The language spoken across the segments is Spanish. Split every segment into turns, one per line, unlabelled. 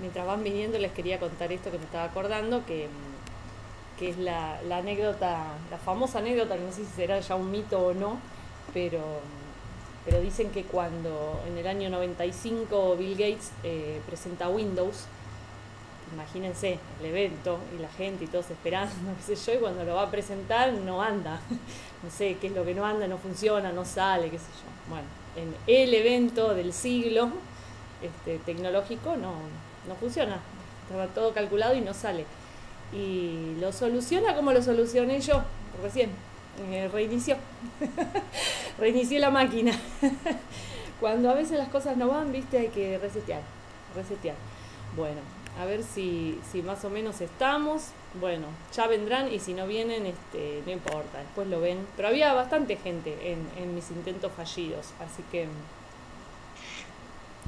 mientras van viniendo les quería contar esto que me estaba acordando, que, que es la, anécdota, la famosa anécdota, no sé si será ya un mito o no, pero, pero dicen que cuando en el año 95 Bill Gates eh, presenta Windows, imagínense el evento y la gente y todos esperando, qué sé yo, y cuando lo va a presentar no anda, no sé qué es lo que no anda, no funciona, no sale, qué sé yo. Bueno, en el evento del siglo este, tecnológico no, no funciona, estaba todo calculado y no sale. Y lo soluciona como lo solucioné yo recién, eh, reinició, reinicié la máquina. Cuando a veces las cosas no van, viste, hay que resetear, resetear. Bueno, a ver si, si más o menos estamos. Bueno, ya vendrán y si no vienen, este, no importa, después lo ven. Pero había bastante gente en, en mis intentos fallidos, así que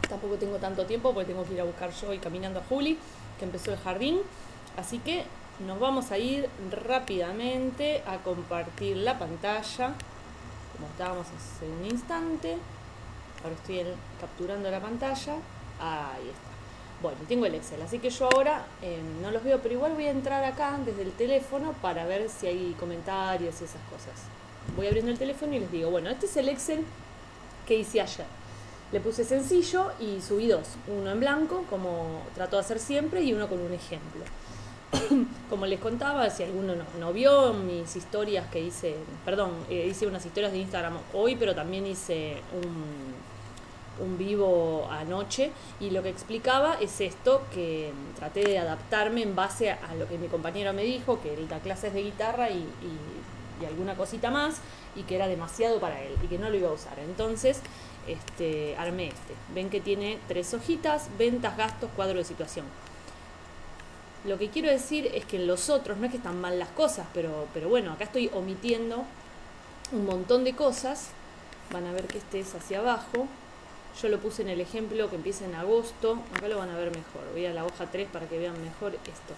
tampoco tengo tanto tiempo porque tengo que ir a buscar yo y caminando a Juli, que empezó el jardín. Así que nos vamos a ir rápidamente a compartir la pantalla, como estábamos hace un instante. Ahora estoy capturando la pantalla. Ahí está. Bueno, tengo el Excel, así que yo ahora eh, no los veo, pero igual voy a entrar acá desde el teléfono para ver si hay comentarios y esas cosas. Voy abriendo el teléfono y les digo, bueno, este es el Excel que hice ayer. Le puse sencillo y subí dos, uno en blanco, como trato de hacer siempre, y uno con un ejemplo. como les contaba, si alguno no, vio mis historias que hice, perdón, eh, hice unas historias de Instagram hoy, pero también hice un un vivo anoche y lo que explicaba es esto, que traté de adaptarme en base a, lo que mi compañero me dijo, que él da clases de guitarra y, alguna cosita más y que era demasiado para él y que no lo iba a usar. Entonces, este, armé este. Ven que tiene tres hojitas, ventas, gastos, cuadro de situación. Lo que quiero decir es que en los otros no es que están mal las cosas, pero, pero bueno, acá estoy omitiendo un montón de cosas. Van a ver que este es hacia abajo. Yo lo puse en el ejemplo que empieza en agosto. Acá lo van a ver mejor. Voy a la hoja 3 para que vean mejor esto.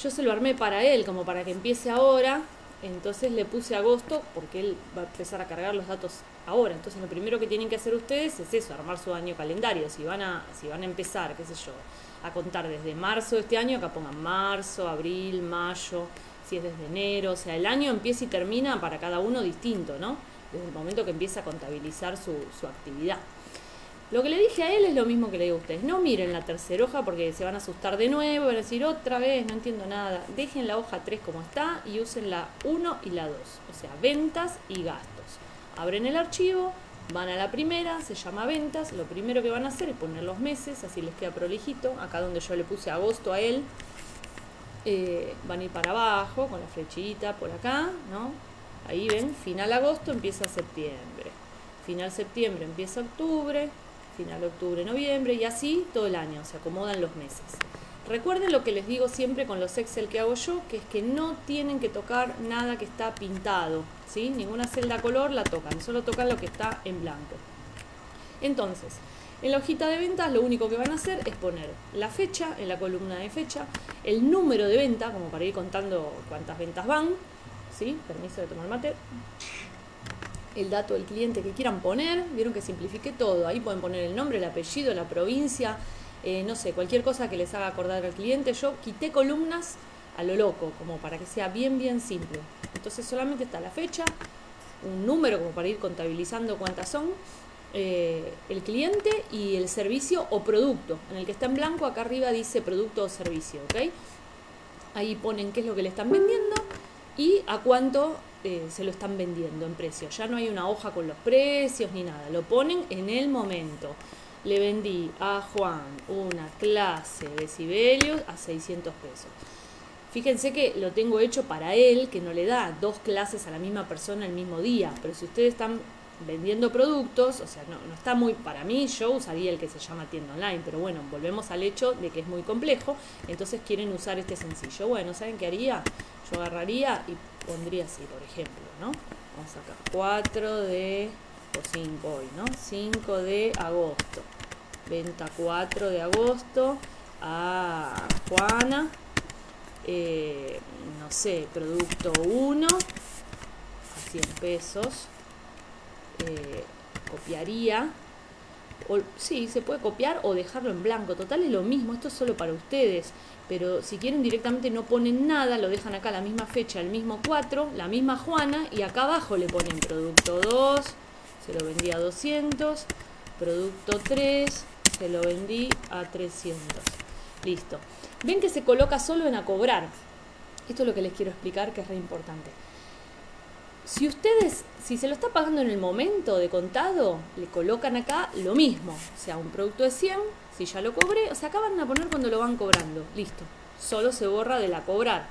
Yo se lo armé para él, como para que empiece ahora. Entonces le puse agosto porque él va a empezar a cargar los datos ahora. Entonces lo primero que tienen que hacer ustedes es eso, armar su año calendario. Si van a, si van a empezar, qué sé yo, a contar desde marzo de este año, acá pongan marzo, abril, mayo, si es desde enero. O sea, el año empieza y termina para cada uno distinto, ¿no? Desde el momento que empieza a contabilizar su, su actividad. Lo que le dije a él es lo mismo que le digo a ustedes. No miren la tercera hoja porque se van a asustar de nuevo, van a decir otra vez, no entiendo nada. Dejen la hoja 3 como está y usen la 1 y la 2, o sea, ventas y gastos. Abren el archivo, van a la primera, se llama ventas. Lo primero que van a hacer es poner los meses, así les queda prolijito. Acá donde yo le puse agosto a él, eh, van a ir para abajo con la flechita por acá, ¿no? Ahí ven, final agosto empieza septiembre. Final septiembre empieza octubre, final octubre, noviembre y así todo el año, se acomodan los meses. Recuerden lo que les digo siempre con los Excel que hago yo, que es que no tienen que tocar nada que está pintado, ¿sí? Ninguna celda color la tocan, solo tocan lo que está en blanco. Entonces, en la hojita de ventas lo único que van a hacer es poner la fecha en la columna de fecha, el número de venta, como para ir contando cuántas ventas van, ¿sí? Permiso de tomar mate el dato del cliente que quieran poner. Vieron que simplifique todo. Ahí pueden poner el nombre, el apellido, la provincia, eh, no sé, cualquier cosa que les haga acordar al cliente. Yo quité columnas a lo loco, como para que sea bien, bien simple. Entonces solamente está la fecha, un número como para ir contabilizando cuántas son, eh, el cliente y el servicio o producto. En el que está en blanco, acá arriba dice producto o servicio, ¿ok? Ahí ponen qué es lo que le están vendiendo y a cuánto eh, se lo están vendiendo en precio. Ya no hay una hoja con los precios ni nada, lo ponen en el momento. Le vendí a Juan una clase de Sibelius a 600 pesos. Fíjense que lo tengo hecho para él, que no le da dos clases a la misma persona el mismo día. Pero si ustedes están vendiendo productos, o sea, no, no, está muy, para mí yo usaría el que se llama tienda online, pero bueno, volvemos al hecho de que es muy complejo, entonces quieren usar este sencillo. Bueno, ¿saben qué haría? Yo agarraría y pondría así, por ejemplo, ¿no? Vamos a sacar 4 de, o 5 hoy, ¿no? 5 de agosto. Venta 4 de agosto a Juana. Eh, no sé, producto 1 a 100 pesos. Eh, copiaría o, sí, se puede copiar o dejarlo en blanco. Total es lo mismo, esto es solo para ustedes. Pero si quieren directamente no ponen nada, lo dejan acá la misma fecha, el mismo 4, la misma Juana y acá abajo le ponen producto 2, se lo vendí a 200, producto 3, se lo vendí a 300. Listo. Ven que se coloca solo en a cobrar. Esto es lo que les quiero explicar que es re importante. Si ustedes, si se lo está pagando en el momento de contado, le colocan acá lo mismo. O sea, un producto de 100, si ya lo cobré, o sea, acá van a poner cuando lo van cobrando. Listo. Solo se borra de la cobrar.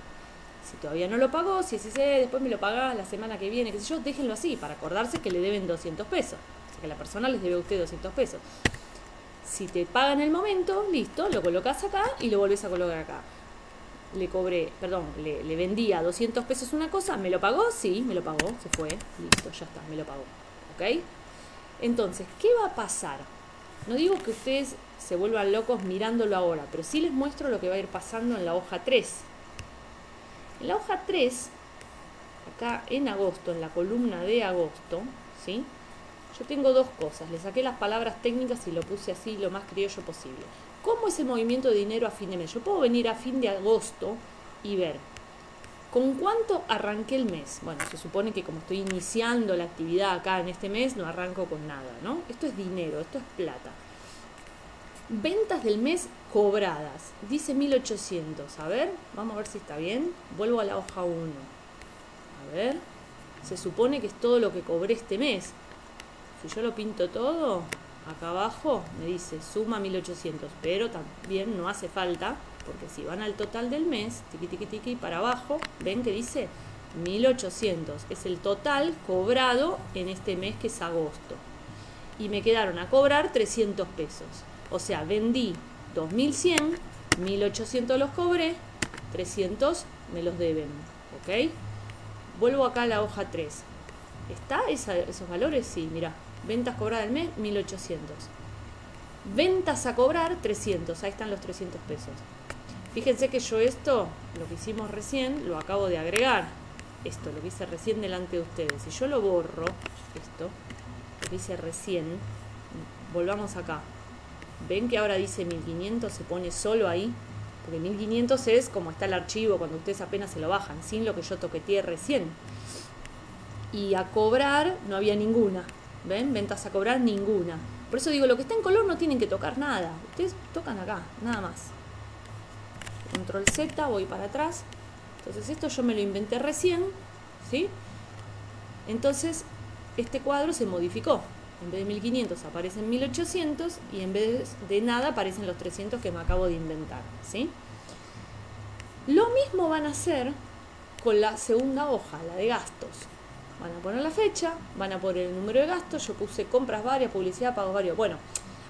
Si todavía no lo pagó, si así se, después me lo paga la semana que viene, qué sé yo, déjenlo así, para acordarse que le deben 200 pesos. O sea, que la persona les debe a usted 200 pesos. Si te paga en el momento, listo, lo colocas acá y lo volvés a colocar acá le cobré, perdón, le, le vendí a 200 pesos una cosa, ¿me lo pagó? Sí, me lo pagó, se fue, listo, ya está, me lo pagó. ¿Ok? Entonces, ¿qué va a pasar? No digo que ustedes se vuelvan locos mirándolo ahora, pero sí les muestro lo que va a ir pasando en la hoja 3. En la hoja 3, acá en agosto, en la columna de agosto, ¿sí? Yo tengo dos cosas. Le saqué las palabras técnicas y lo puse así lo más criollo posible. ¿Cómo es el movimiento de dinero a fin de mes? Yo puedo venir a fin de agosto y ver con cuánto arranqué el mes. Bueno, se supone que como estoy iniciando la actividad acá en este mes, no arranco con nada, ¿no? Esto es dinero, esto es plata. Ventas del mes cobradas. Dice 1800. A ver, vamos a ver si está bien. Vuelvo a la hoja 1. A ver. Se supone que es todo lo que cobré este mes. Si yo lo pinto todo, acá abajo me dice suma 1800, pero también no hace falta, porque si van al total del mes, tiqui tiqui tiqui para abajo, ven que dice 1800, es el total cobrado en este mes que es agosto. Y me quedaron a cobrar 300 pesos. O sea, vendí 2100, 1800 los cobré, 300 me los deben. ¿Ok? Vuelvo acá a la hoja 3. ¿Está esos valores? Sí, mira, Ventas cobradas del mes, 1800. Ventas a cobrar, 300. Ahí están los 300 pesos. Fíjense que yo esto, lo que hicimos recién, lo acabo de agregar. Esto, lo que hice recién delante de ustedes. Si yo lo borro, esto, lo que hice recién, volvamos acá. ¿Ven que ahora dice 1500? Se pone solo ahí. Porque 1500 es como está el archivo cuando ustedes apenas se lo bajan, sin lo que yo toqueteé recién. Y a cobrar no había ninguna. ¿Ven? Ventas a cobrar ninguna. Por eso digo, lo que está en color no tienen que tocar nada. Ustedes tocan acá, nada más. Control Z, voy para atrás. Entonces esto yo me lo inventé recién, ¿sí? Entonces este cuadro se modificó. En vez de 1500 aparecen 1800 y en vez de nada aparecen los 300 que me acabo de inventar, ¿sí? Lo mismo van a hacer con la segunda hoja, la de gastos. Van a poner la fecha, van a poner el número de gastos, yo puse compras varias, publicidad, pagos varios. Bueno,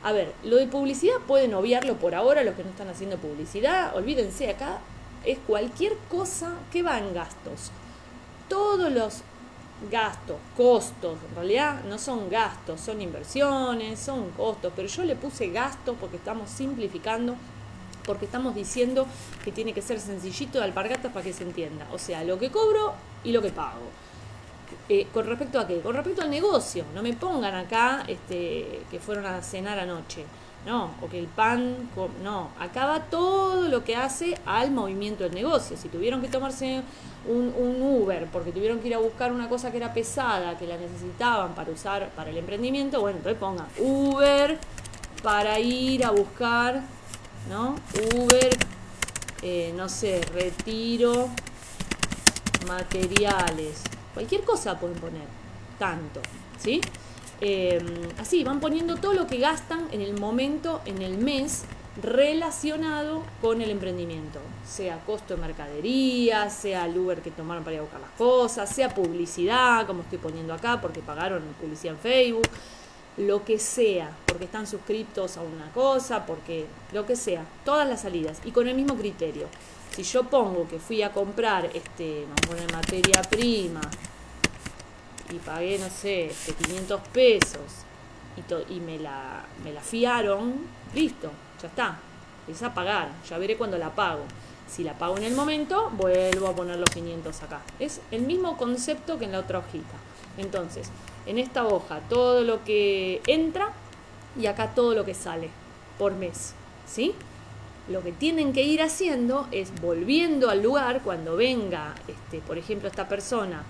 a ver, lo de publicidad pueden obviarlo por ahora, los que no están haciendo publicidad, olvídense acá, es cualquier cosa que va en gastos. Todos los gastos, costos, en realidad no son gastos, son inversiones, son costos, pero yo le puse gastos porque estamos simplificando, porque estamos diciendo que tiene que ser sencillito de alpargatas para que se entienda. O sea, lo que cobro y lo que pago. ¿Con respecto a qué? Con respecto al negocio. No me pongan acá este, que fueron a cenar anoche. No, o que el pan, no, acá va todo lo que hace al movimiento del negocio. Si tuvieron que tomarse un, un, Uber porque tuvieron que ir a buscar una cosa que era pesada, que la necesitaban para usar para el emprendimiento, bueno, entonces pongan Uber para ir a buscar, ¿no? Uber, eh, no sé, retiro materiales, Cualquier cosa pueden poner, tanto, ¿sí? Em, así, van poniendo todo lo que gastan en el momento, en el mes, relacionado con el emprendimiento, sea costo de mercadería, sea el Uber que tomaron para ir a buscar las cosas, sea publicidad, como estoy poniendo acá, porque pagaron publicidad en Facebook, lo que sea, porque están suscriptos a una cosa, porque lo que sea, todas las salidas y con el mismo criterio. Si yo pongo que fui a comprar, este, vamos a poner materia prima, y pagué, no sé, 500 este, pesos, y, y me, la, me la fiaron, listo, ya está, es a pagar, ya veré cuando la pago. Si la pago en el momento, vuelvo a poner los 500 acá. Es el mismo concepto que en la otra hojita. Entonces, en esta hoja, todo lo que entra y acá todo lo que sale por mes, ¿sí? Lo que tienen que ir haciendo es volviendo al lugar cuando venga, este, por ejemplo, esta persona,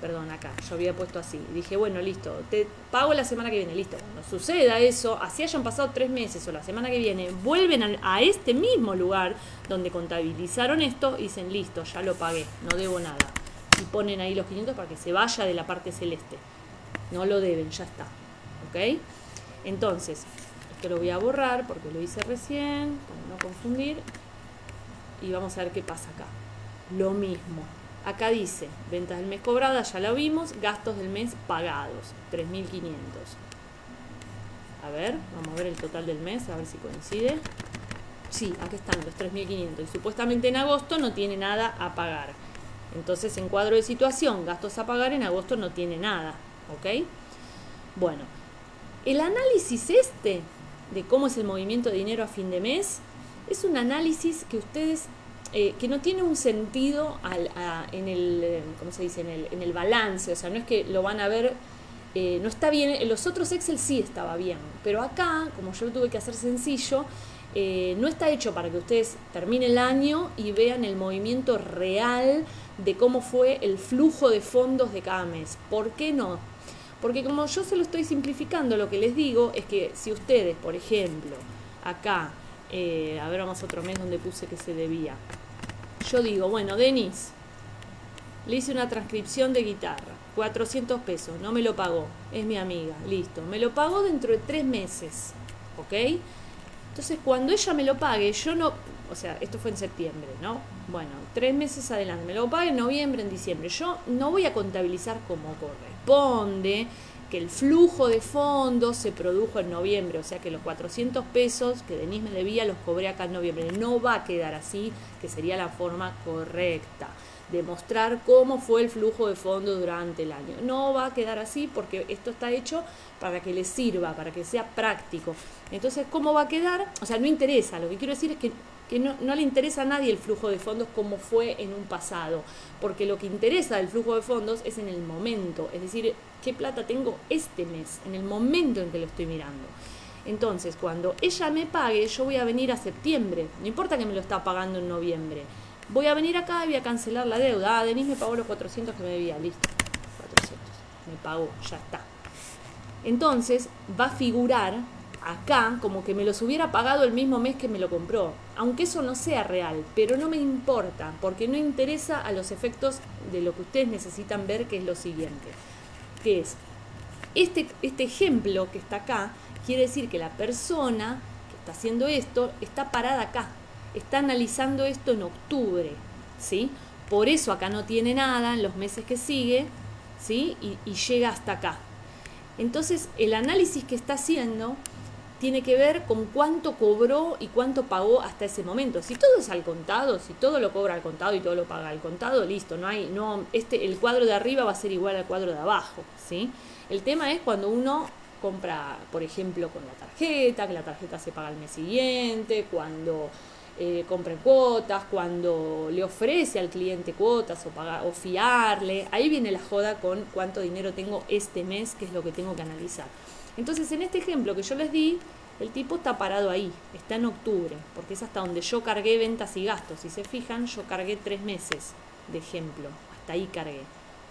perdón, acá, yo había puesto así, dije, bueno, listo, te pago la semana que viene, listo, cuando suceda eso, así hayan pasado tres meses o la semana que viene, vuelven a, a este mismo lugar donde contabilizaron esto y dicen, listo, ya lo pagué, no debo nada. Y ponen ahí los 500 para que se vaya de la parte celeste. No lo deben, ya está. ¿Ok? Entonces, esto lo voy a borrar porque lo hice recién, confundir. Y vamos a ver qué pasa acá. Lo mismo. Acá dice, ventas del mes cobradas, ya lo vimos, gastos del mes pagados, 3.500. A ver, vamos a ver el total del mes, a ver si coincide. Sí, aquí están los 3.500. Y supuestamente en agosto no tiene nada a pagar. Entonces, en cuadro de situación, gastos a pagar, en agosto no tiene nada. ¿Ok? Bueno, el análisis este de cómo es el movimiento de dinero a fin de mes es un análisis que ustedes eh, que no tiene un sentido en el eh, ¿cómo se dice? En el, en el balance o sea no es que lo van a ver eh, no está bien en los otros Excel sí estaba bien pero acá como yo lo tuve que hacer sencillo no está hecho para que ustedes terminen el año y vean el movimiento real de cómo fue el flujo de fondos de cada mes. ¿Por qué no? Porque como yo se lo estoy simplificando, lo que les digo es que si ustedes, por ejemplo, acá, eh, a ver, vamos otro mes donde puse que se debía. Yo digo, bueno, Denis, le hice una transcripción de guitarra, 400 pesos, no me lo pagó, es mi amiga, listo, me lo pagó dentro de tres meses, ¿ok? Entonces, cuando ella me lo pague, yo no, o sea, esto fue en septiembre, ¿no? Bueno, tres meses adelante, me lo pague en noviembre, en diciembre. Yo no voy a contabilizar como corresponde que el flujo de fondos se produjo en noviembre, o sea que los 400 pesos que Denise me debía los cobré acá en noviembre. No va a quedar así, que sería la forma correcta demostrar cómo fue el flujo de fondo durante el año. No va a quedar así porque esto está hecho para que le sirva, para que sea práctico. Entonces, ¿cómo va a quedar? O sea, no interesa. Lo que quiero decir es que, que no, le interesa a nadie el flujo de fondos como fue en un pasado, porque lo que interesa del flujo de fondos es en el momento, es decir, qué plata tengo este mes, en el momento en que lo estoy mirando. Entonces, cuando ella me pague, yo voy a venir a septiembre, no importa que me lo está pagando en noviembre voy a venir acá y voy a cancelar la deuda. Ah, Denise me pagó los 400 que me debía, listo. 400. Me pagó, ya está. Entonces va a figurar acá como que me los hubiera pagado el mismo mes que me lo compró. Aunque eso no sea real, pero no me importa, porque no interesa a los efectos de lo que ustedes necesitan ver, que es lo siguiente. Que es, este, este ejemplo que está acá, quiere decir que la persona que está haciendo esto está parada acá, está analizando esto en octubre, ¿sí? Por eso acá no tiene nada en los meses que sigue, ¿sí? Y, llega hasta acá. Entonces, el análisis que está haciendo tiene que ver con cuánto cobró y cuánto pagó hasta ese momento. Si todo es al contado, si todo lo cobra al contado y todo lo paga al contado, listo, no hay, no, este, el cuadro de arriba va a ser igual al cuadro de abajo, ¿sí? El tema es cuando uno compra, por ejemplo, con la tarjeta, que la tarjeta se paga el mes siguiente, cuando eh, compre cuotas, cuando le ofrece al cliente cuotas o, pagar, o fiarle. Ahí viene la joda con cuánto dinero tengo este mes, que es lo que tengo que analizar. Entonces, en este ejemplo que yo les di, el tipo está parado ahí, está en octubre, porque es hasta donde yo cargué ventas y gastos. Si se fijan, yo cargué tres meses de ejemplo, hasta ahí cargué.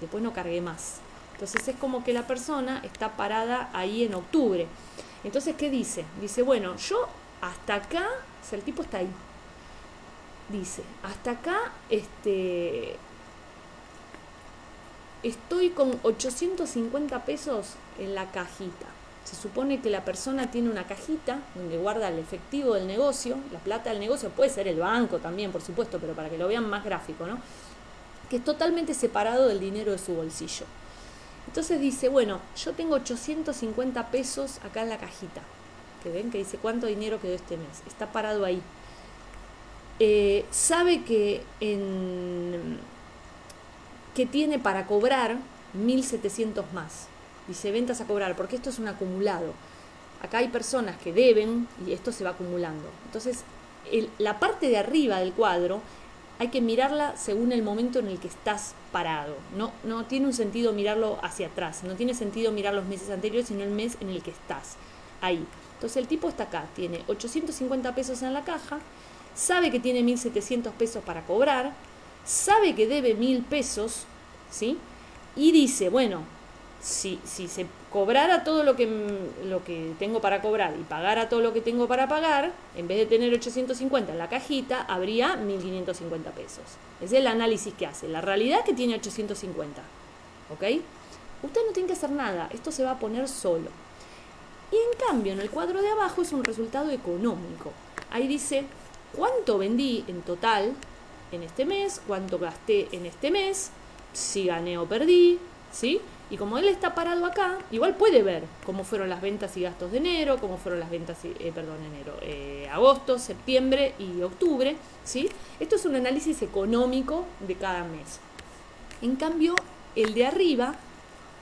Después no cargué más. Entonces es como que la persona está parada ahí en octubre. Entonces, ¿qué dice? Dice, bueno, yo hasta acá, o sea, el tipo está ahí, dice, hasta acá este, estoy con 850 pesos en la cajita. Se supone que la persona tiene una cajita donde guarda el efectivo del negocio, la plata del negocio, puede ser el banco también, por supuesto, pero para que lo vean más gráfico, ¿no? Que es totalmente separado del dinero de su bolsillo. Entonces dice, bueno, yo tengo 850 pesos acá en la cajita. Que ven que dice cuánto dinero quedó este mes. Está parado ahí. Eh, sabe que, en, que tiene para cobrar 1.700 más. Dice ventas a cobrar, porque esto es un acumulado. Acá hay personas que deben y esto se va acumulando. Entonces, la parte de arriba del cuadro hay que mirarla según el momento en el que estás parado. No, no tiene un sentido mirarlo hacia atrás, no tiene sentido mirar los meses anteriores, sino el mes en el que estás. ahí. Entonces el tipo está acá, tiene 850 pesos en la caja, sabe que tiene 1.700 pesos para cobrar, sabe que debe 1.000 pesos, ¿sí? Y dice, bueno, si, se cobrara todo lo que, lo que tengo para cobrar y pagara todo lo que tengo para pagar, en vez de tener 850 en la cajita, habría 1550 pesos. Es el análisis que hace. La realidad que tiene 850. ¿Ok? Usted no tiene que hacer nada, esto se va a poner solo. Y en cambio, en el cuadro de abajo es un resultado económico. Ahí dice cuánto vendí en total en este mes, cuánto gasté en este mes, si gané o perdí, ¿sí? Y como él está parado acá, igual puede ver cómo fueron las ventas y gastos de enero, cómo fueron las ventas, eh, perdón, enero, eh, agosto, septiembre y octubre, ¿sí? Esto es un análisis económico de cada mes. En cambio, el de arriba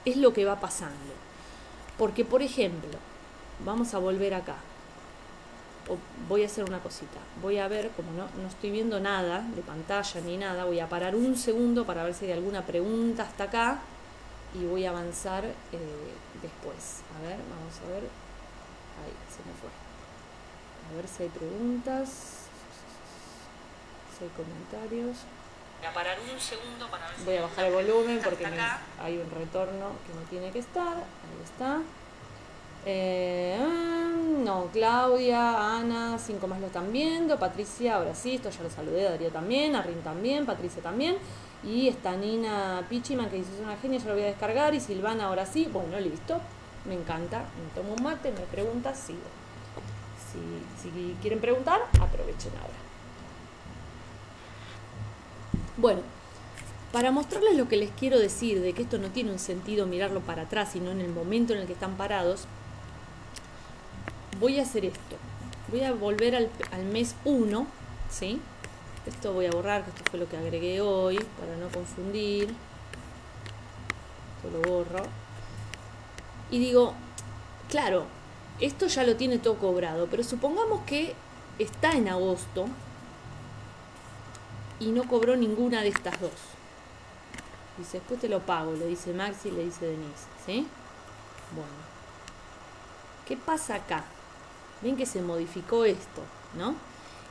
es lo que va pasando. Porque, por ejemplo, vamos a volver acá. voy a hacer una cosita. Voy a ver, como no, no estoy viendo nada de pantalla ni nada, voy a parar un segundo para ver si hay alguna pregunta hasta acá y voy a avanzar eh, después. A ver, vamos a ver. Ahí, se me fue. A ver si hay preguntas, si hay comentarios.
Voy a parar un segundo para ver
Voy a bajar el volumen porque hay un retorno que no tiene que estar. Ahí está. Eh, no, Claudia, Ana, cinco más lo están viendo. Patricia, ahora sí, esto ya lo saludé. Darío también, Arrin también, Patricia también. Y está Nina Pichiman que dice, es una genia, yo lo voy a descargar. Y Silvana, ahora sí. Bueno, listo. Me encanta. Me tomo un mate, me pregunta, sigo. Si, si quieren preguntar, aprovechen ahora. Bueno, para mostrarles lo que les quiero decir, de que esto no tiene un sentido mirarlo para atrás, sino en el momento en el que están parados, voy a hacer esto. Voy a volver al, al mes 1, ¿sí? Esto voy a borrar, que esto fue lo que agregué hoy, para no confundir. Esto lo borro. Y digo, claro, esto ya lo tiene todo cobrado, pero supongamos que está en agosto y no cobró ninguna de estas dos. Dice, después te lo pago, le dice Maxi le dice Denise, ¿sí? Bueno. ¿Qué pasa acá? Ven que se modificó esto, ¿no?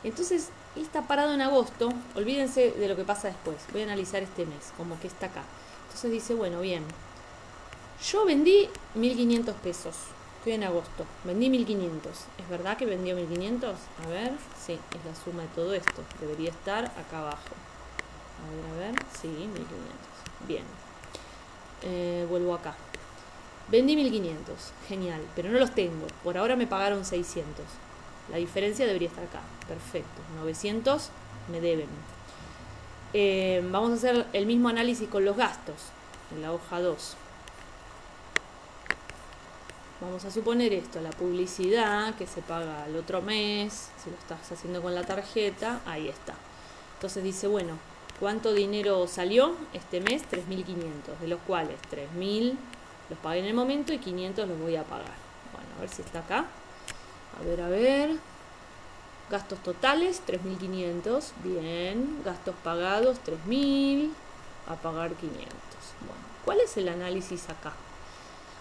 Entonces, está parado en agosto, olvídense de lo que pasa después, voy a analizar este mes, como que está acá. Entonces dice, bueno, bien, yo vendí 1.500 pesos, estoy en agosto, vendí 1.500, ¿es verdad que vendió 1.500? A ver, sí, es la suma de todo esto, debería estar acá abajo. A ver, a ver, sí, 1.500, bien. Eh, vuelvo acá. Vendí 1.500, genial, pero no los tengo, por ahora me pagaron 600. La diferencia debería estar acá. Perfecto. 900 me deben. Eh, vamos a hacer el mismo análisis con los gastos. En la hoja 2. Vamos a suponer esto, la publicidad que se paga el otro mes, si lo estás haciendo con la tarjeta, ahí está. Entonces dice, bueno, ¿cuánto dinero salió este mes? 3.500, de los cuales 3.000 los pagué en el momento y 500 los voy a pagar. Bueno, a ver si está acá. A ver, a ver. Gastos totales, 3.500. Bien. Gastos pagados, 3.000. A pagar 500. Bueno, ¿cuál es el análisis acá?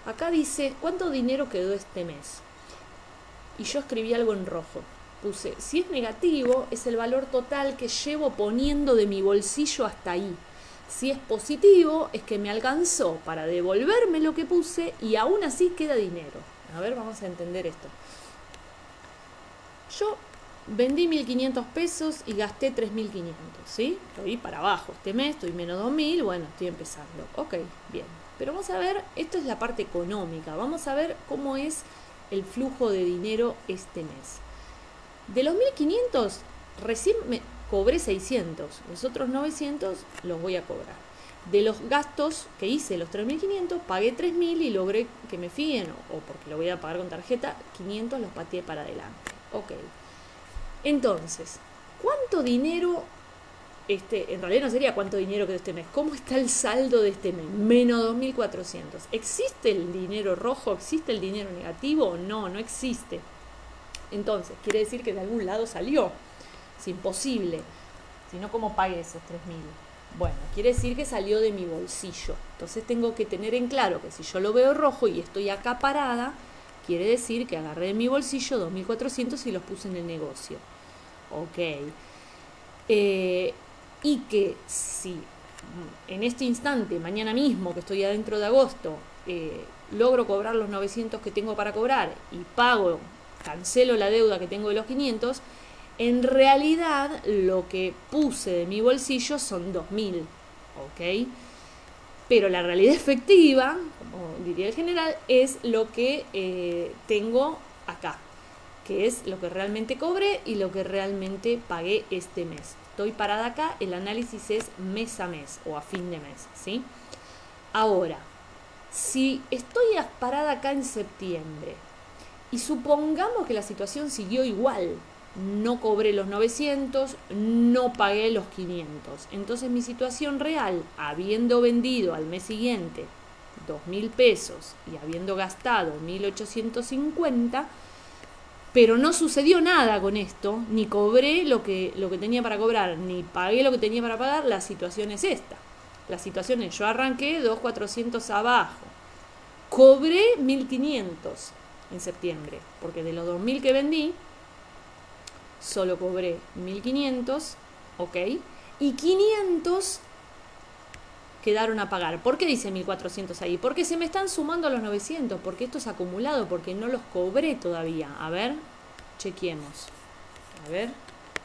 Acá dice, ¿cuánto dinero quedó este mes? Y yo escribí algo en rojo. Puse, si es negativo, es el valor total que llevo poniendo de mi bolsillo hasta ahí. Si es positivo, es que me alcanzó para devolverme lo que puse y aún así queda dinero. A ver, vamos a entender esto. Yo vendí 1.500 pesos y gasté 3.500, ¿sí? Estoy para abajo este mes, estoy menos 2.000, bueno, estoy empezando. Ok, bien. Pero vamos a ver, esto es la parte económica, vamos a ver cómo es el flujo de dinero este mes. De los 1.500, recién me cobré 600, los otros 900 los voy a cobrar. De los gastos que hice, los 3.500, pagué 3.000 y logré que me fíen, o porque lo voy a pagar con tarjeta, 500 los pateé para adelante. Ok. Entonces, ¿cuánto dinero, este, en realidad no sería cuánto dinero quedó este mes, ¿cómo está el saldo de este mes? Menos 2.400. ¿Existe el dinero rojo? ¿Existe el dinero negativo? No, no existe. Entonces, quiere decir que de algún lado salió. Es imposible. Si no, ¿cómo pague esos 3.000? Bueno, quiere decir que salió de mi bolsillo. Entonces tengo que tener en claro que si yo lo veo rojo y estoy acá parada, quiere decir que agarré de mi bolsillo 2.400 y los puse en el negocio. Ok. Eh, y que si en este instante, mañana mismo, que estoy adentro de agosto, eh, logro cobrar los 900 que tengo para cobrar y pago, cancelo la deuda que tengo de los 500, en realidad lo que puse de mi bolsillo son 2.000, ¿ok? Pero la realidad efectiva, diría el general, es lo que eh, tengo acá, que es lo que realmente cobré y lo que realmente pagué este mes. Estoy parada acá, el análisis es mes a mes o a fin de mes, ¿sí? Ahora, si estoy parada acá en septiembre y supongamos que la situación siguió igual, no cobré los 900, no pagué los 500. Entonces mi situación real, habiendo vendido al mes siguiente 2.000 pesos y habiendo gastado 1.850, pero no sucedió nada con esto, ni cobré lo que, lo que tenía para cobrar, ni pagué lo que tenía para pagar, la situación es esta. La situación es, yo arranqué 2.400 abajo, cobré 1.500 en septiembre, porque de los 2.000 que vendí, solo cobré 1500, ¿ok? Y 500 quedaron a pagar. ¿Por qué dice 1400 ahí? Porque se me están sumando los 900, porque esto es acumulado, porque no los cobré todavía. A ver, chequemos. A ver,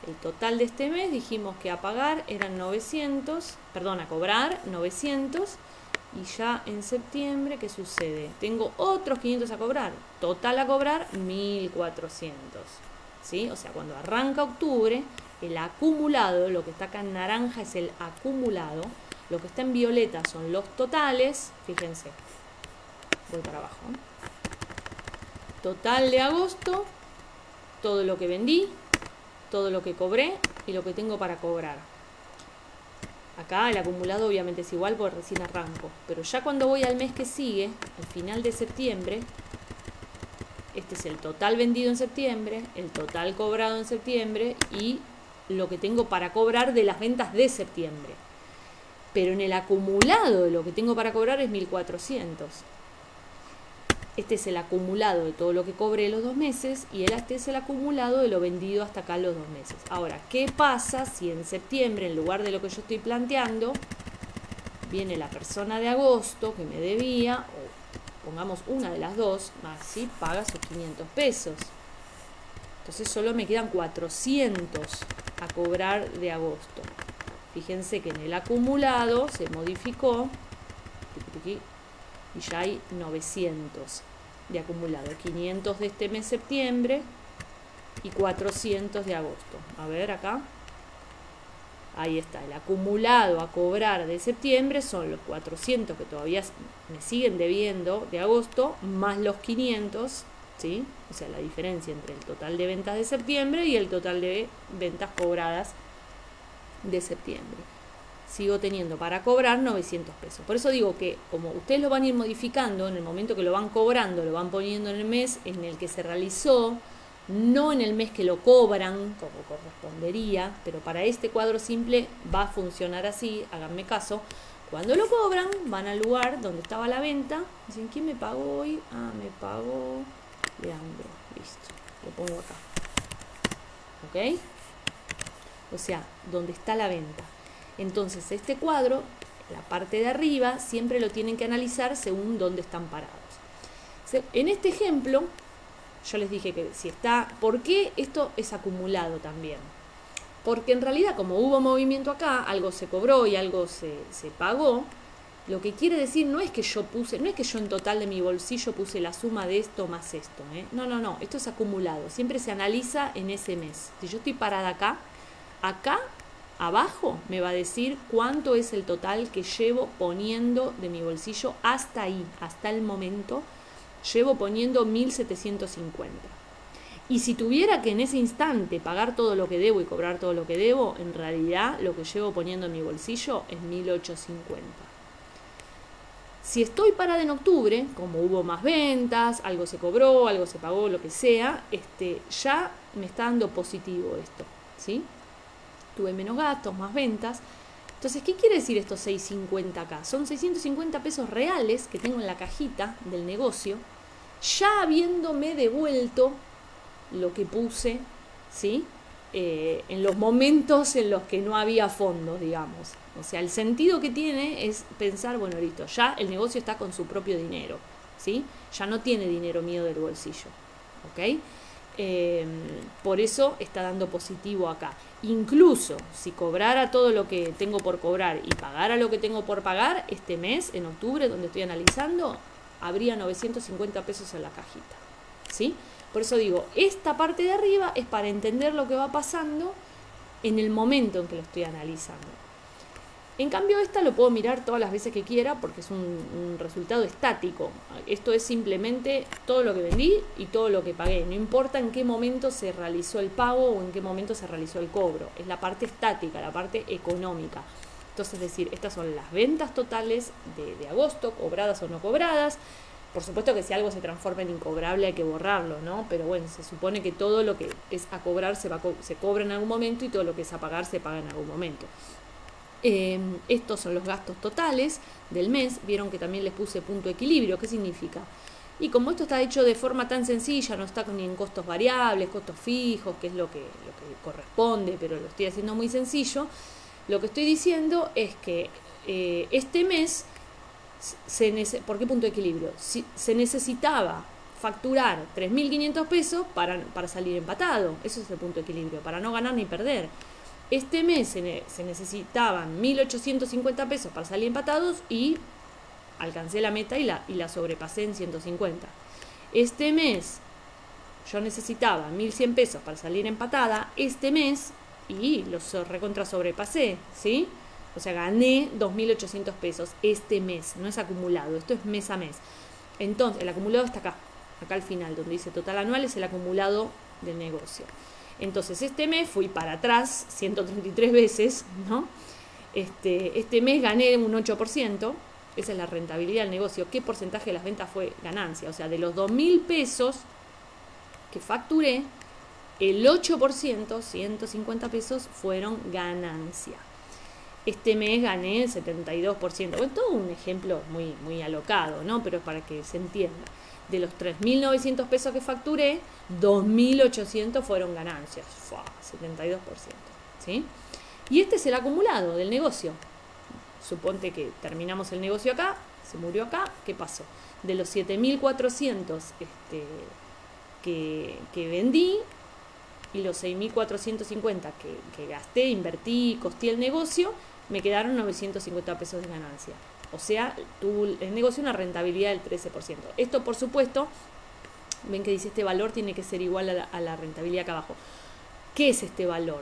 el total de este mes dijimos que a pagar eran 900, perdón, a cobrar 900. Y ya en septiembre, ¿qué sucede? Tengo otros 500 a cobrar. Total a cobrar 1400. ¿sí? O sea, cuando arranca octubre, el acumulado, lo que está acá en naranja es el acumulado, lo que está en violeta son los totales, fíjense, voy para abajo. Total de agosto, todo lo que vendí, todo lo que cobré y lo que tengo para cobrar. Acá el acumulado obviamente es igual porque recién arranco, pero ya cuando voy al mes que sigue, al final de septiembre, este es el total vendido en septiembre, el total cobrado en septiembre y lo que tengo para cobrar de las ventas de septiembre. Pero en el acumulado de lo que tengo para cobrar es 1400. Este es el acumulado de todo lo que cobré los dos meses y este es el acumulado de lo vendido hasta acá los dos meses. Ahora, ¿qué pasa si en septiembre, en lugar de lo que yo estoy planteando, viene la persona de agosto que me debía, pongamos una de las dos, si paga sus 500 pesos. Entonces solo me quedan 400 a cobrar de agosto. Fíjense que en el acumulado se modificó y ya hay 900 de acumulado. 500 de este mes septiembre y 400 de agosto. A ver acá. Ahí está, el acumulado a cobrar de septiembre son los 400 que todavía me siguen debiendo de agosto, más los 500, ¿sí? O sea, la diferencia entre el total de ventas de septiembre y el total de ventas cobradas de septiembre. Sigo teniendo para cobrar 900 pesos. Por eso digo que como ustedes lo van a ir modificando, en el momento que lo van cobrando, lo van poniendo en el mes en el que se realizó, no en el mes que lo cobran, como correspondería, pero para este cuadro simple va a funcionar así, háganme caso. Cuando lo cobran, van al lugar donde estaba la venta, dicen, ¿quién me pagó hoy? Ah, me pagó Leandro, listo, lo pongo acá. ¿Ok? O sea, donde está la venta. Entonces, este cuadro, la parte de arriba, siempre lo tienen que analizar según dónde están parados. En este ejemplo, yo les dije que si está, ¿por qué esto es acumulado también? Porque en realidad como hubo movimiento acá, algo se cobró y algo se, pagó, lo que quiere decir no es que yo puse, no es que yo en total de mi bolsillo puse la suma de esto más esto. ¿eh? No, no, no, esto es acumulado. Siempre se analiza en ese mes. Si yo estoy parada acá, acá abajo me va a decir cuánto es el total que llevo poniendo de mi bolsillo hasta ahí, hasta el momento llevo poniendo 1750. Y si tuviera que en ese instante pagar todo lo que debo y cobrar todo lo que debo, en realidad lo que llevo poniendo en mi bolsillo es 1850. Si estoy parada en octubre, como hubo más ventas, algo se cobró, algo se pagó, lo que sea, este, ya me está dando positivo esto, ¿sí? Tuve menos gastos, más ventas. Entonces, ¿qué quiere decir estos 650 acá? Son 650 pesos reales que tengo en la cajita del negocio ya habiéndome devuelto lo que puse, ¿sí? Eh, en los momentos en los que no había fondos, digamos. O sea, el sentido que tiene es pensar, bueno, listo, ya el negocio está con su propio dinero, ¿sí? Ya no tiene dinero mío del bolsillo, ¿ok? Eh, por eso está dando positivo acá. Incluso si cobrara todo lo que tengo por cobrar y pagara lo que tengo por pagar, este mes, en octubre, donde estoy analizando, habría 950 pesos en la cajita. ¿Sí? Por eso digo, esta parte de arriba es para entender lo que va pasando en el momento en que lo estoy analizando. En cambio, esta lo puedo mirar todas las veces que quiera porque es un, resultado estático. Esto es simplemente todo lo que vendí y todo lo que pagué. No importa en qué momento se realizó el pago o en qué momento se realizó el cobro. Es la parte estática, la parte económica. Entonces, es decir, estas son las ventas totales de, agosto, cobradas o no cobradas. Por supuesto que si algo se transforma en incobrable hay que borrarlo, ¿no? Pero bueno, se supone que todo lo que es a cobrar se, va se cobra en algún momento y todo lo que es a pagar se paga en algún momento. Em, estos son los gastos totales del mes. Vieron que también les puse punto equilibrio. ¿Qué significa? Y como esto está hecho de forma tan sencilla, no está ni en costos variables, costos fijos, que es lo que, lo que corresponde, pero lo estoy haciendo muy sencillo, lo que estoy diciendo es que eh, este mes, se ¿por qué punto equilibrio? Si, se necesitaba facturar 3.500 pesos para, para salir empatado. Eso es el punto equilibrio, para no ganar ni perder. Este mes se, necesitaban 1.850 pesos para salir empatados y alcancé la meta y la, y la sobrepasé en 150. Este mes yo necesitaba 1.100 pesos para salir empatada. Este mes y los recontra sobrepasé, ¿sí? O sea, gané 2.800 pesos este mes, no es acumulado, esto es mes a mes. Entonces, el acumulado está acá, acá al final, donde dice total anual es el acumulado del negocio. Entonces este mes fui para atrás 133 veces, ¿no? Este, este mes gané un 8%, esa es la rentabilidad del negocio. ¿Qué porcentaje de las ventas fue ganancia? O sea, de los 2.000 pesos que facturé, el 8%, 150 pesos, fueron ganancia. Este mes gané el 72%. Bueno, todo un ejemplo muy, muy alocado, ¿no? Pero es para que se entienda de los 3.900 pesos que facturé, 2.800 fueron ganancias. 72%. ¿sí? Y este es el acumulado del negocio. Suponte que terminamos el negocio acá, se murió acá, ¿qué pasó? De los 7.400 este, que, que vendí y los 6.450 que, que gasté, invertí, costé el negocio, me quedaron 950 pesos de ganancia. O sea, tuvo el negocio una rentabilidad del 13%. Esto, por supuesto, ven que dice este valor tiene que ser igual a la, rentabilidad acá abajo. ¿Qué es este valor?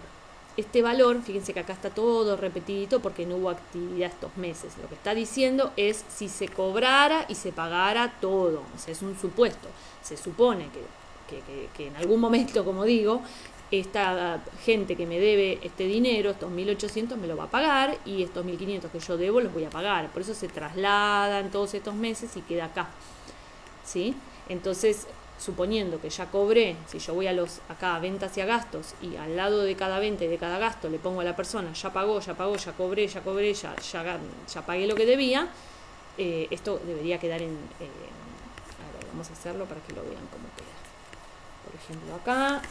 Este valor, fíjense que acá está todo repetido porque no hubo actividad estos meses. Lo que está diciendo es si se cobrara y se pagara todo. O sea, es un supuesto. Se supone que, que en algún momento, como digo, esta gente que me debe este dinero, estos 1.800 me lo va a pagar y estos 1.500 que yo debo los voy a pagar. Por eso se trasladan todos estos meses y queda acá. ¿Sí? Entonces, suponiendo que ya cobré, si yo voy a los acá ventas y a gastos y al lado de cada venta y de cada gasto le pongo a la persona, ya pagó, ya pagó, ya cobré, ya cobré, ya, ya, pagué lo que debía, eh, esto debería quedar en... A ver, vamos a hacerlo para que lo vean cómo queda. Por ejemplo, acá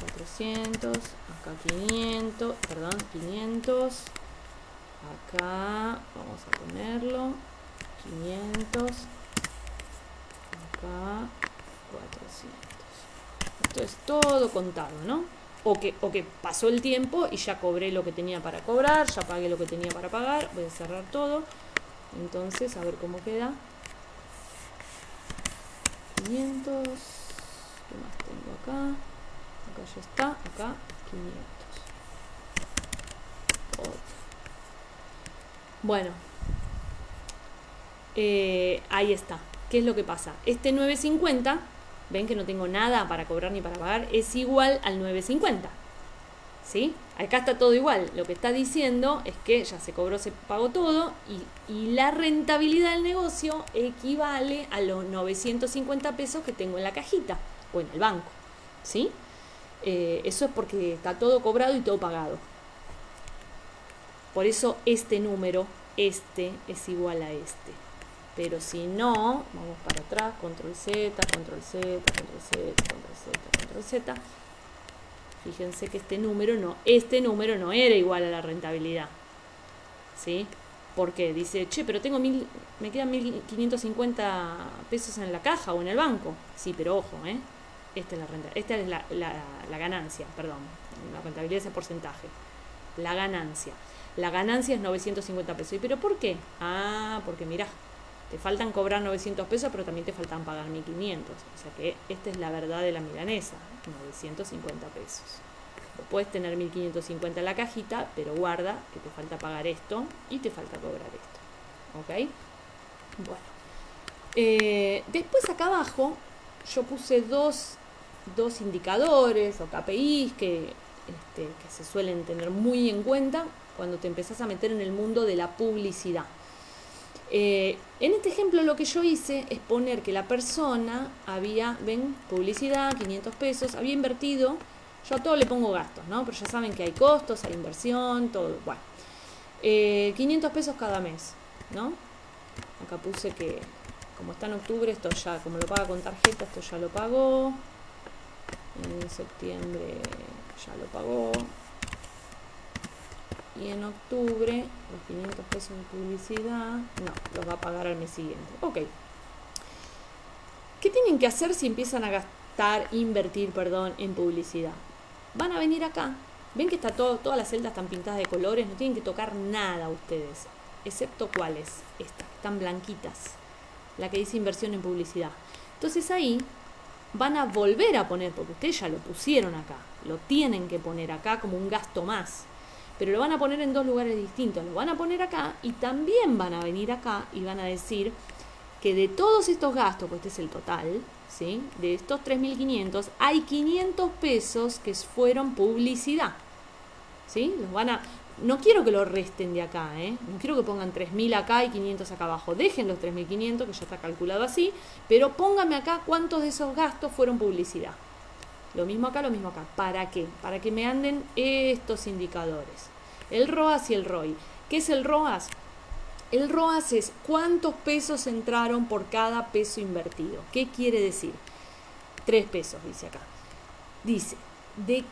400, acá 500, perdón, 500, acá vamos a ponerlo, 500, acá 400. Esto es todo contado, ¿no? O que, o que pasó el tiempo y ya cobré lo que tenía para cobrar, ya pagué lo que tenía para pagar, voy a cerrar todo. Entonces, a ver cómo queda. 500, ¿qué más tengo acá? Ya está, acá 500. Bueno, eh, ahí está. ¿Qué es lo que pasa? Este 950, ven que no tengo nada para cobrar ni para pagar, es igual al 950. ¿Sí? Acá está todo igual. Lo que está diciendo es que ya se cobró, se pagó todo y, y la rentabilidad del negocio equivale a los 950 pesos que tengo en la cajita o en el banco. ¿Sí? Eh, eso es porque está todo cobrado y todo pagado. Por eso este número, este, es igual a este. Pero si no, vamos para atrás, control Z, control Z, control Z, control Z, control Z. Fíjense que este número no, este número no era igual a la rentabilidad. ¿Sí? Porque dice, che, pero tengo mil, me quedan 1550 pesos en la caja o en el banco. Sí, pero ojo, ¿eh? Esta es la renta, esta es la, ganancia, perdón. La rentabilidad es porcentaje. La ganancia. La ganancia es 950 pesos. ¿Y pero por qué? Ah, porque mirá, te faltan cobrar 900 pesos, pero también te faltan pagar 1500. O sea que esta es la verdad de la milanesa, 950 pesos. puedes tener 1550 en la cajita, pero guarda que te falta pagar esto y te falta cobrar esto. ¿Ok? Bueno. Eh, después acá abajo yo puse dos, dos indicadores o KPIs que, este, que se suelen tener muy en cuenta cuando te empezás a meter en el mundo de la publicidad. Eh, en este ejemplo lo que yo hice es poner que la persona había, ven, publicidad, 500 pesos, había invertido, yo a todo le pongo gastos, ¿no? Pero ya saben que hay costos, hay inversión, todo, bueno. 500 eh, pesos cada mes, ¿no? Acá puse que como está en octubre, esto ya, como lo paga con tarjeta, esto ya lo pagó. En septiembre ya lo pagó y en octubre los 500 pesos de publicidad, no, los va a pagar al mes siguiente. Ok. ¿Qué tienen que hacer si empiezan a gastar, invertir, perdón, en publicidad? Van a venir acá. Ven que está todo, todas las celdas están pintadas de colores, no tienen que tocar nada ustedes, excepto cuáles, estas, están blanquitas, la que dice inversión en publicidad. Entonces ahí van a volver a poner, porque ustedes ya lo pusieron acá, lo tienen que poner acá como un gasto más pero lo van a poner en dos lugares distintos. Lo van a poner acá y también van a venir acá y van a decir que de todos estos gastos, pues este es el total, ¿sí? de estos 3.500, hay 500 pesos que fueron publicidad. ¿sí? Los van a, no quiero que lo resten de acá, ¿eh? no quiero que pongan 3.000 acá y 500 acá abajo. Dejen los 3.500, que ya está calculado así, pero pónganme acá cuántos de esos gastos fueron publicidad. Lo mismo acá, lo mismo acá. ¿Para qué? Para que me anden estos indicadores. El ROAS y el ROI. ¿Qué es el ROAS? El ROAS es cuántos pesos entraron por cada peso invertido. ¿Qué quiere decir? Tres pesos, dice acá. Dice, de,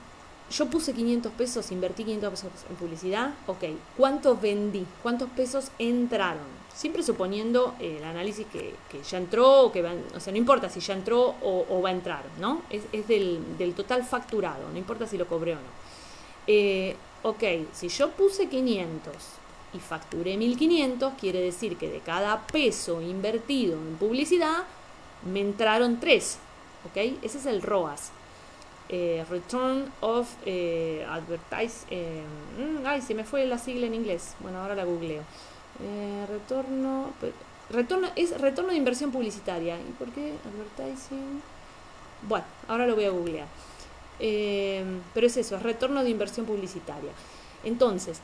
yo puse 500 pesos, invertí 500 pesos en publicidad, ok. ¿Cuántos vendí? ¿Cuántos pesos entraron? siempre suponiendo eh, el análisis que, ya entró, o que va, o sea, no importa si ya entró o, va a entrar, ¿no? Es, del, total facturado, no importa si lo cobré o no. Eh, ok, si yo puse 500 y facturé 1500, quiere decir que de cada peso invertido en publicidad me entraron 3, ¿ok? Ese es el ROAS. Eh, return of Advertise. Mm, ay, se me fue la sigla en inglés. Bueno, ahora la googleo. Eh, retorno, retorno, es retorno de inversión publicitaria. ¿Y por qué advertising? Bueno, ahora lo voy a googlear. Eh, pero es eso, es retorno de inversión publicitaria. Entonces,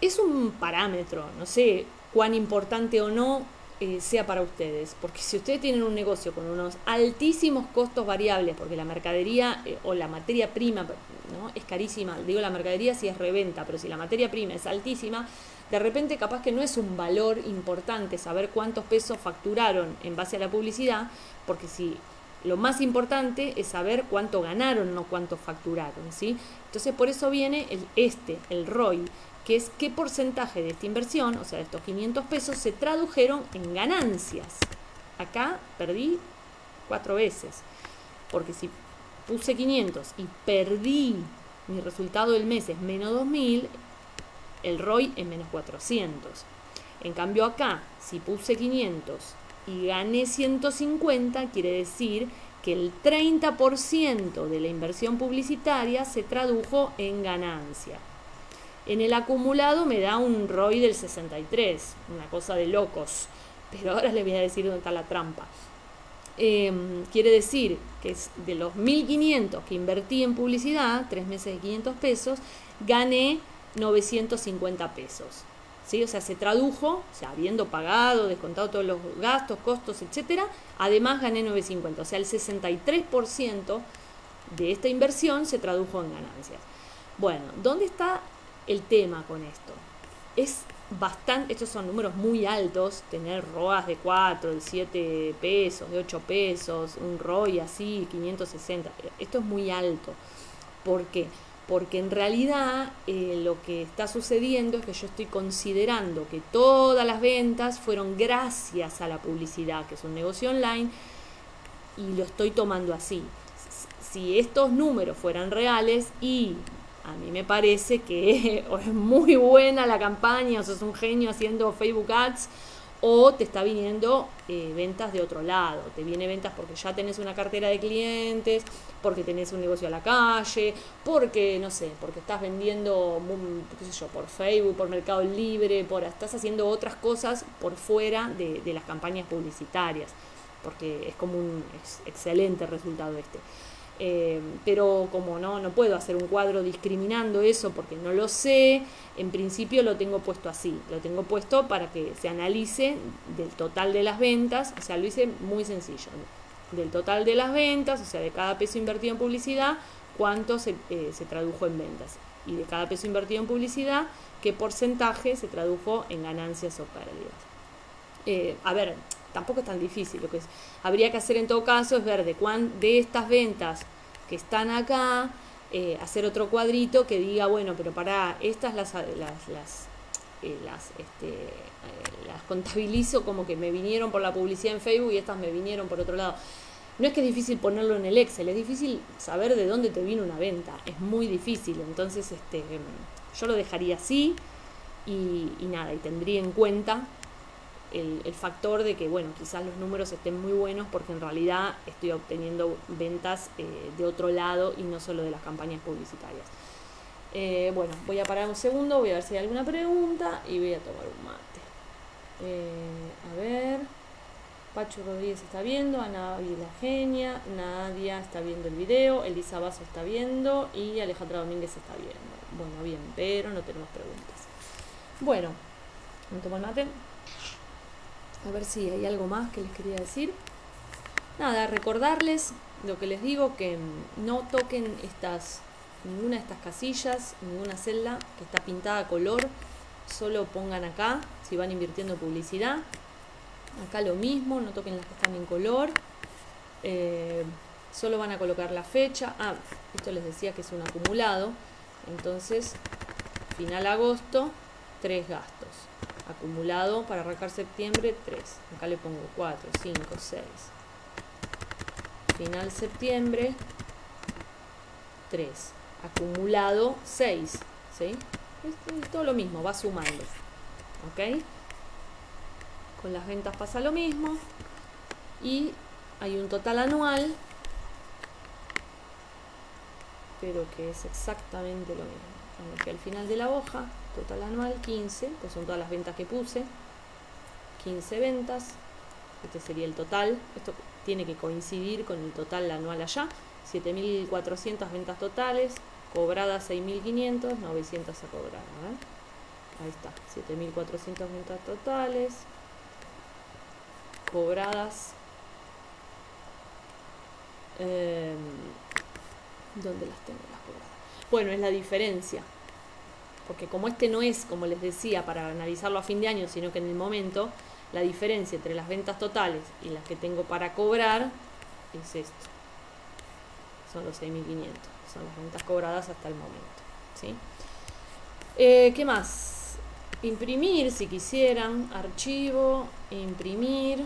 es un parámetro, no sé cuán importante o no eh, sea para ustedes, porque si ustedes tienen un negocio con unos altísimos costos variables, porque la mercadería o la materia prima ¿no? es carísima, digo la mercadería si es reventa, pero si la materia prima es altísima, de repente capaz que no es un valor importante saber cuántos pesos facturaron en base a la publicidad, porque si lo más importante es saber cuánto ganaron, no cuánto facturaron, ¿sí? Entonces por eso viene el, este, el ROI, que es qué porcentaje de esta inversión, o sea, de estos 500 pesos, se tradujeron en ganancias. Acá perdí cuatro veces, porque si puse 500 y perdí mi resultado del mes es menos 2000, el ROI es menos 400. En cambio acá, si puse 500 y gané 150, quiere decir que el 30% de la inversión publicitaria se tradujo en ganancia. En el acumulado me da un ROI del 63, una cosa de locos. Pero ahora les voy a decir dónde está la trampa. Em, quiere decir que de los 1.500 que invertí en publicidad, tres meses de 500 pesos, gané 950 pesos. ¿Sí? O sea, se tradujo, o sea, habiendo pagado, descontado todos los gastos, costos, etcétera, además gané 950. O sea, el 63% de esta inversión se tradujo en ganancias. Bueno, ¿dónde está el tema con esto? Es bastante, estos son números muy altos, tener ROAS de 4, de 7 pesos, de 8 pesos, un ROI así, 560, esto es muy alto. ¿Por qué? Porque en realidad eh, lo que está sucediendo es que yo estoy considerando que todas las ventas fueron gracias a la publicidad, que es un negocio online, y lo estoy tomando así. Si estos números fueran reales y a mí me parece que es muy buena la campaña, o sos un genio haciendo Facebook Ads, o te está viniendo eh, ventas de otro lado. Te viene ventas porque ya tenés una cartera de clientes, porque tenés un negocio a la calle, porque, no sé, porque estás vendiendo, yo, por Facebook, por Mercado Libre, por, estás haciendo otras cosas por fuera de las campañas publicitarias, porque es como un excelente resultado este. Eh, pero como no, no puedo hacer un cuadro discriminando eso porque no lo sé, en principio lo tengo puesto así, lo tengo puesto para que se analice del total de las ventas, o sea, lo hice muy sencillo, del total de las ventas, o sea, de cada peso invertido en publicidad, cuánto se, eh, se tradujo en ventas, y de cada peso invertido en publicidad, qué porcentaje se tradujo en ganancias o pérdidas. Eh, a ver, tampoco es tan difícil. Lo que habría que hacer en todo caso es ver de, cuán, de estas ventas que están acá, eh, hacer otro cuadrito que diga, bueno, pero para estas las, las, las, eh, las, este, eh, las contabilizo como que me vinieron por la publicidad en Facebook y estas me vinieron por otro lado. No es que es difícil ponerlo en el Excel, es difícil saber de dónde te vino una venta, es muy difícil. Entonces, este, yo lo dejaría así y, y nada, y tendría en cuenta el, factor de que, bueno, quizás los números estén muy buenos porque en realidad estoy obteniendo ventas eh, de otro lado y no solo de las campañas publicitarias. Eh, bueno, voy a parar un segundo, voy a ver si hay alguna pregunta y voy a tomar un mate. Eh, a ver, Pacho Rodríguez está viendo, Ana Genia, Nadia está viendo el video, Elisa Basso está viendo y Alejandra Domínguez está viendo. Bueno, bien, pero no tenemos preguntas. Bueno, ¿me tomo el mate? A ver si hay algo más que les quería decir. Nada, recordarles lo que les digo, que no toquen estas, ninguna de estas casillas, ninguna celda que está pintada a color, solo pongan acá, si van invirtiendo publicidad. Acá lo mismo, no toquen las que están en color. Eh, solo van a colocar la fecha. Ah, esto les decía que es un acumulado. Entonces, final agosto, tres gastos acumulado para arrancar septiembre 3 acá le pongo 4, 5, 6 final septiembre 3 acumulado 6 ¿sí? es, todo lo mismo, va sumando ok con las ventas pasa lo mismo. Y hay un total anual pero que es exactamente lo mismo que al final de la hoja total anual 15, pues son todas las ventas que puse, 15 ventas, este sería el total, esto tiene que coincidir con el total anual allá, 7.400 ventas totales, cobradas 6.500, 900 a cobrar, ahí está, 7.400 ventas totales, cobradas, eh, ¿dónde las tengo las cobradas? Bueno, es la diferencia porque como este no es, como les decía, para analizarlo a fin de año, sino que en el momento, la diferencia entre las ventas totales y las que tengo para cobrar es esto. Son los 6.500, son las ventas cobradas hasta el momento. ¿sí? Eh, ¿Qué más? Imprimir, si quisieran, archivo, imprimir. Eh,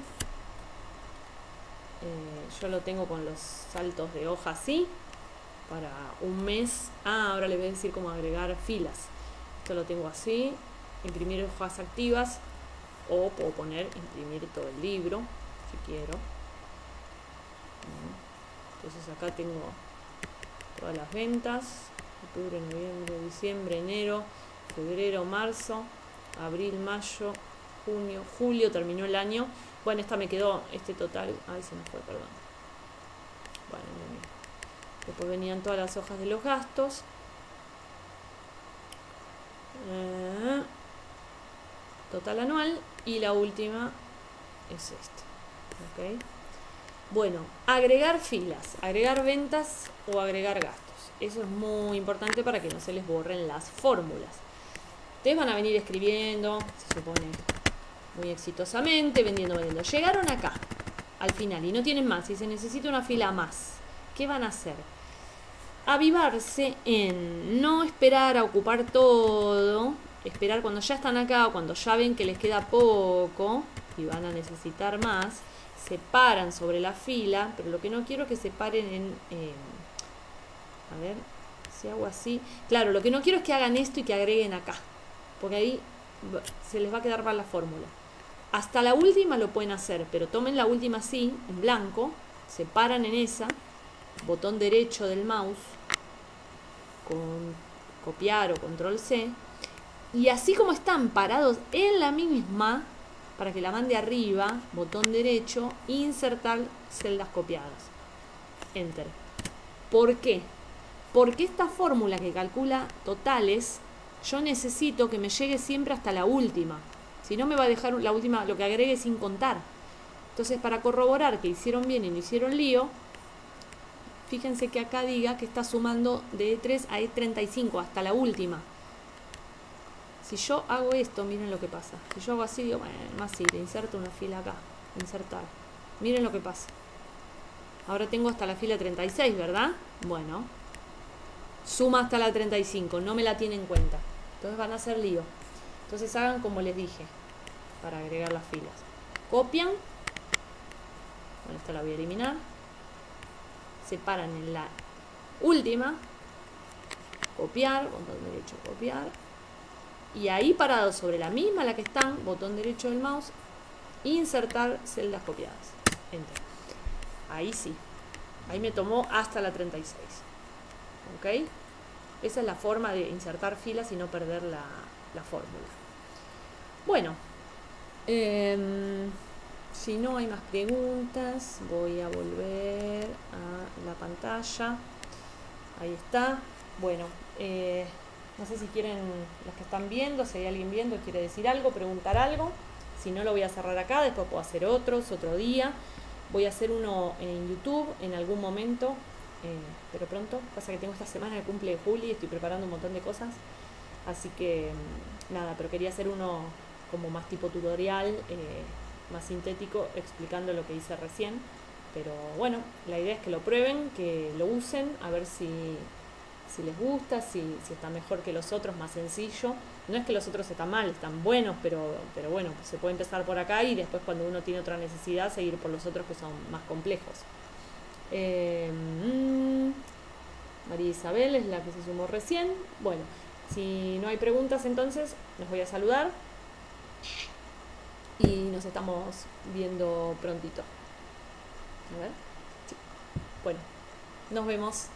yo lo tengo con los saltos de hoja así, para un mes. Ah, ahora les voy a decir cómo agregar filas. Esto lo tengo así, imprimir hojas activas o puedo poner imprimir todo el libro si quiero. Entonces acá tengo todas las ventas, octubre, noviembre, diciembre, enero, febrero, marzo, abril, mayo, junio, julio, terminó el año. Bueno, esta me quedó, este total, ay se me fue, perdón. Bueno, después venían todas las hojas de los gastos. Eh, total anual y la última es esta. Bueno, agregar filas, agregar ventas o agregar gastos. Eso es muy importante para que no se les borren las fórmulas. Ustedes van a venir escribiendo, se supone, muy exitosamente, vendiendo, vendiendo. Llegaron acá, al final, y no tienen más, y se necesita una fila más. ¿Qué van a hacer? Avivarse en no esperar a ocupar todo, esperar cuando ya están acá cuando ya ven que les queda poco y van a necesitar más, se paran sobre la fila, pero lo que no quiero es que se paren en... Eh, a ver, si hago así... Claro, lo que no quiero es que hagan esto y que agreguen acá porque ahí se les va a quedar mal la fórmula. Hasta la última lo pueden hacer, pero tomen la última así, en blanco, se paran en esa, botón derecho del mouse, con copiar o control C, y así como están parados en la misma, para que la mande arriba, botón derecho, insertar celdas copiadas. Enter. ¿Por qué? Porque esta fórmula que calcula totales yo necesito que me llegue siempre hasta la última. Si no, me va a dejar la última, lo que agregue sin contar. Entonces, para corroborar que hicieron bien y no hicieron lío, fíjense que acá diga que está sumando de E3 a E35 hasta la última. Si yo hago esto, miren lo que pasa. Si yo hago así, digo, bueno, más le inserto una fila acá. Insertar. Miren lo que pasa. Ahora tengo hasta la fila 36, ¿verdad? Bueno. Suma hasta la 35, no me la tiene en cuenta. Entonces van a hacer lío. Entonces hagan como les dije, para agregar las filas. Copian. Bueno, esta la voy a eliminar. Separan en la última. Copiar, botón derecho, copiar. Y ahí parado sobre la misma, la que están, botón derecho del mouse, insertar celdas copiadas. Enter. Ahí sí. Ahí me tomó hasta la 36. ¿Ok? Esa es la forma de insertar filas y no perder la, fórmula. Bueno, em, si no hay más preguntas, voy a volver a la pantalla. Ahí está. Bueno, eh, no sé si quieren, los que están viendo, si hay alguien viendo quiere decir algo, preguntar algo. Si no, lo voy a cerrar acá, después puedo hacer otros, otro día. Voy a hacer uno en YouTube en algún momento eh, pero pronto. Pasa que tengo esta semana el cumple de Juli, estoy preparando un montón de cosas. Así que mm, nada, pero quería hacer uno como más tipo tutorial, eh, más sintético, explicando lo que hice recién. Pero bueno, la idea es que lo prueben, que lo usen, a ver si, si les gusta, si, si está mejor que los otros, más sencillo. No es que los otros están mal, están buenos, pero, pero bueno, se puede empezar por acá y después cuando uno tiene otra necesidad, seguir por los otros que son más complejos. Em, María Isabel es la que se sumó recién. Bueno, si no hay preguntas entonces, les voy a saludar. Y nos estamos viendo prontito. A ver. Bueno, nos vemos.